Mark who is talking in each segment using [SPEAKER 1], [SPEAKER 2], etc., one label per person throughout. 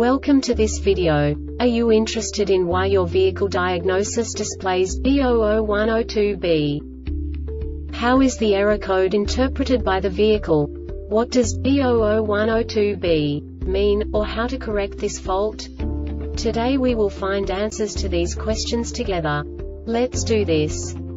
[SPEAKER 1] Welcome to this video. Are you interested in why your vehicle diagnosis displays B00102B? How is the error code interpreted by the vehicle? What does B00102B mean, or how to correct this fault? Today we will find answers to these questions together. Let's do this.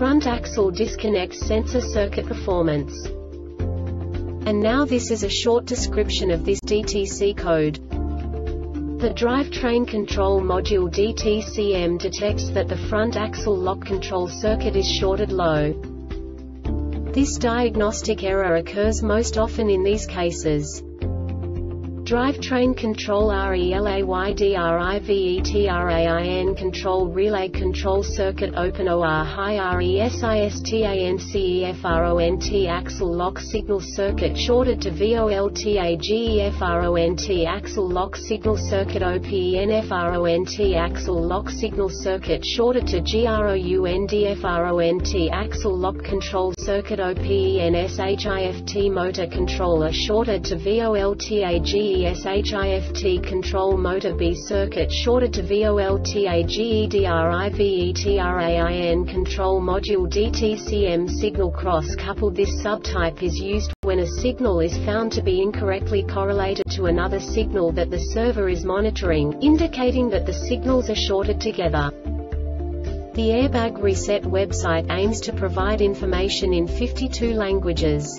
[SPEAKER 1] front axle disconnect sensor circuit performance. And now this is a short description of this DTC code. The drivetrain control module DTCM detects that the front axle lock control circuit is shorted low. This diagnostic error occurs most often in these cases. Drivetrain control RELAYDRIVETRAIN control relay control circuit open OR high RESISTANCEFRONT axle lock signal circuit shorted to VOLTAGEFRONT axle lock signal circuit OPENFRONT axle lock signal circuit shorted to GROUNDFRONT axle lock control circuit OPENSHIFT motor controller shorted to VOLTAGE SHIFT control motor B circuit shorted to VOLTAGEDRIVETRAIN control module DTCM signal cross coupled This subtype is used when a signal is found to be incorrectly correlated to another signal that the server is monitoring, indicating that the signals are shorted together. The Airbag Reset website aims to provide information in 52 languages.